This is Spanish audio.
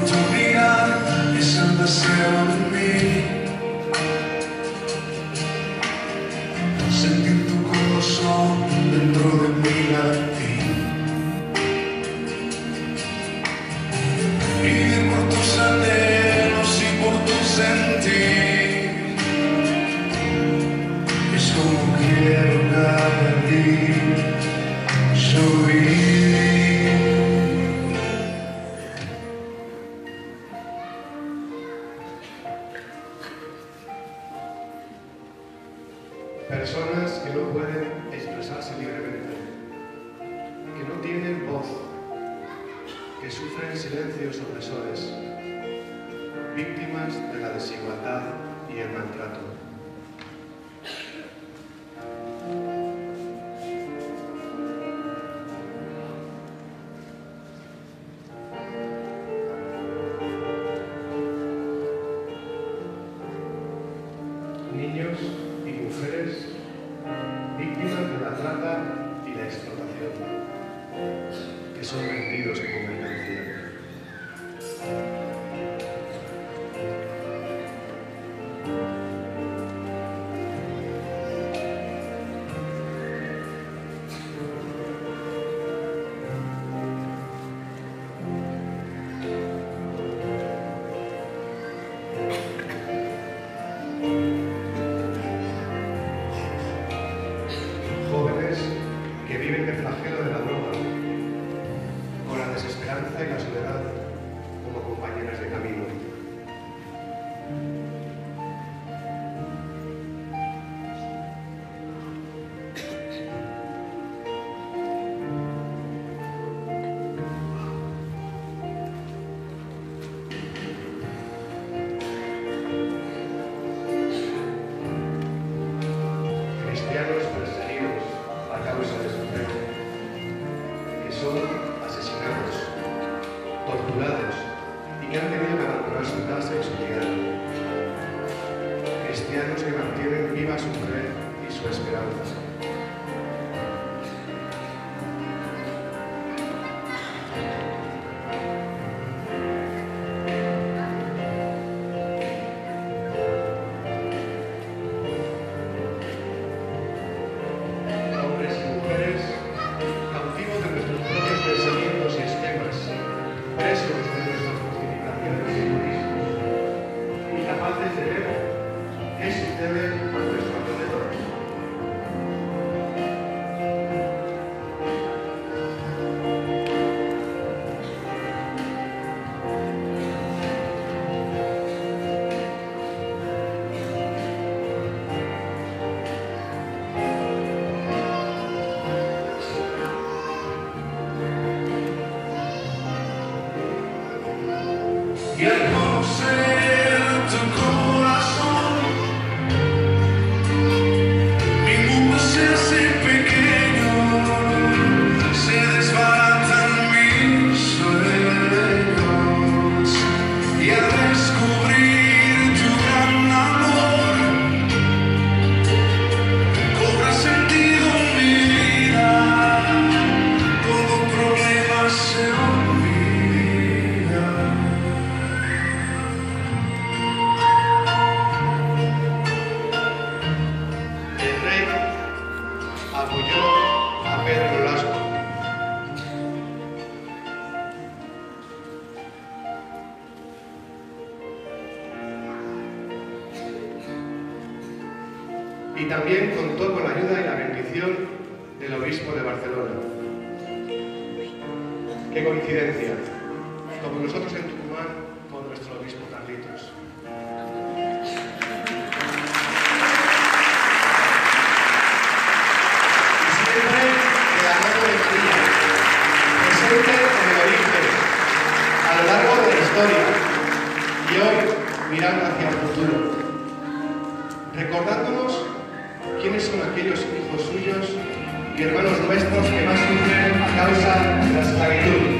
Mira con que sufren silencios opresores, víctimas de la desigualdad y el maltrato. Niños y mujeres víctimas de la trata y la explotación, que son vendidos como mercancía. Jóvenes que viven el flagelo de la la y la soledad como compañeras de camino. Cristianos que mantienen viva su fe y su esperanza. Apoyó a Pedro Nolasco. Y también contó con la ayuda y la bendición del obispo de Barcelona. Qué coincidencia. Como nosotros en Tucumán por nuestro obispo Carlitos. Y hoy mirando hacia el futuro, recordándonos quiénes son aquellos hijos suyos y hermanos nuestros que más sufren a causa de la esclavitud.